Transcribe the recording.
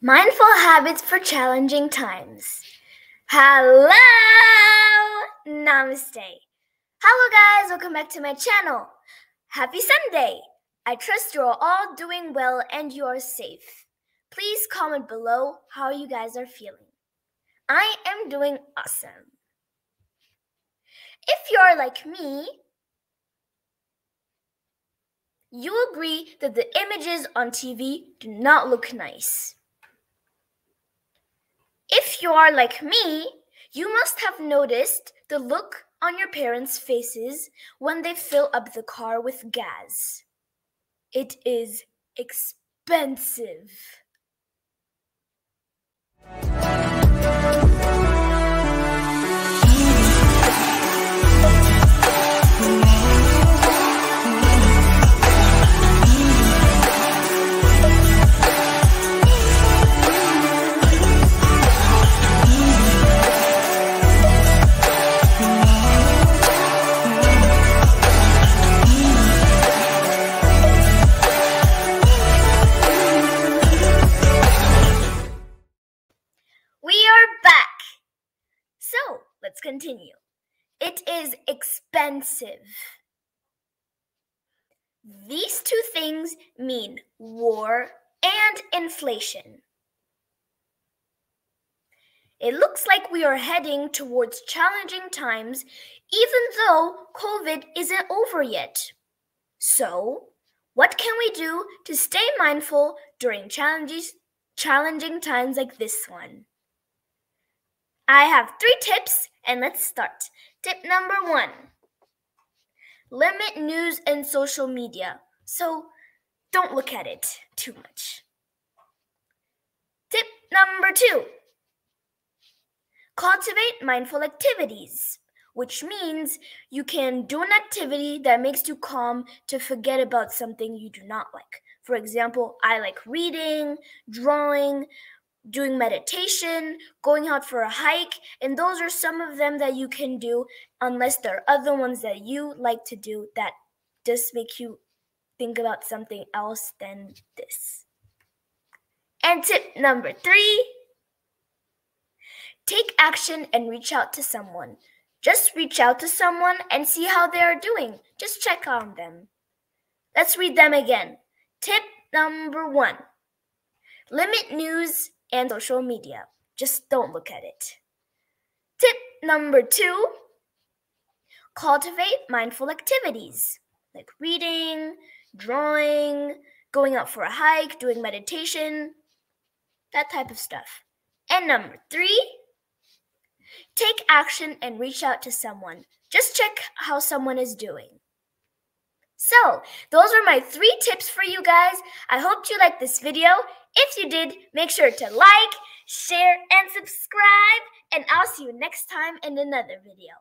Mindful habits for challenging times. Hello! Namaste. Hello, guys. Welcome back to my channel. Happy Sunday. I trust you are all doing well and you are safe. Please comment below how you guys are feeling. I am doing awesome. If you're like me, you agree that the images on TV do not look nice. If you are like me, you must have noticed the look on your parents' faces when they fill up the car with gas. It is expensive. Let's continue. It is expensive. These two things mean war and inflation. It looks like we are heading towards challenging times, even though COVID isn't over yet. So, what can we do to stay mindful during challenges, challenging times like this one? I have three tips, and let's start. Tip number one limit news and social media. So don't look at it too much. Tip number two cultivate mindful activities, which means you can do an activity that makes you calm to forget about something you do not like. For example, I like reading, drawing, doing meditation, going out for a hike, and those are some of them that you can do unless there are other ones that you like to do that just make you think about something else than this. And tip number three take action and reach out to someone. Just reach out to someone and see how they are doing. Just check on them. Let's read them again. Tip number one limit news and social media. Just don't look at it. Tip number two cultivate mindful activities like reading, drawing, going out for a hike, doing meditation, that type of stuff. And number three, take action and reach out to someone. Just check how someone is doing. So, those are my three tips for you guys. I hope you liked this video. If you did, make sure to like, share, and subscribe. And I'll see you next time in another video.